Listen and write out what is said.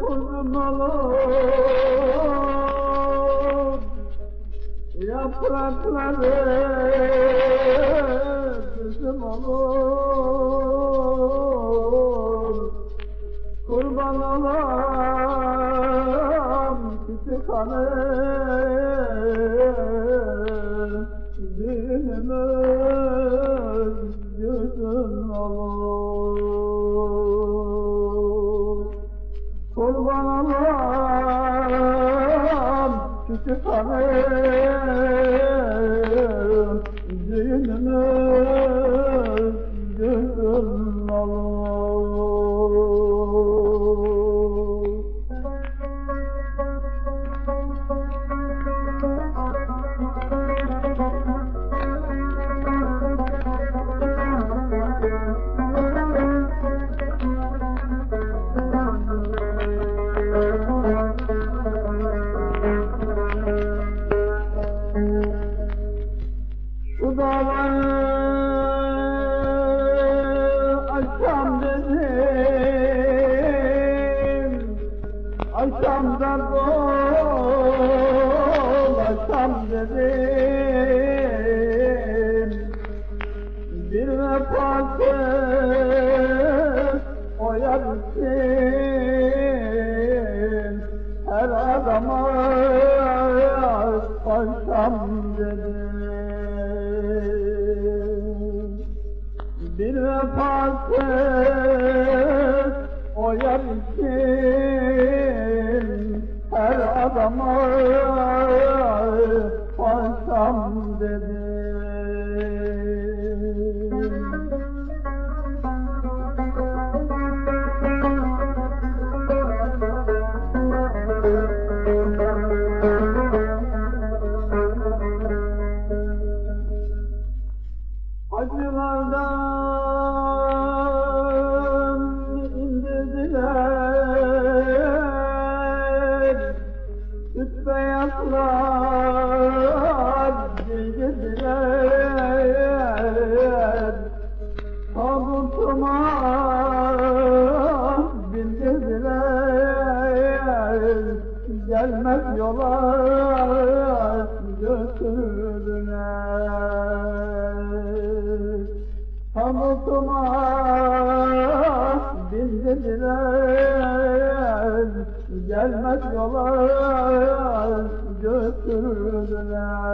kuzum olur Yaprakları kızım olur Kurban olam küçük hanım واللہ رب Aşam dedim Aşam da dolaşam dedim Bir vefasız o yarısın Her adama aşam dedim vefasız o için her adama beyazlar giydirdiler Tabutuma bindirdiler Gelmez yola götürdüler. Tabutuma bindirdiler Gelmez yola götürdüler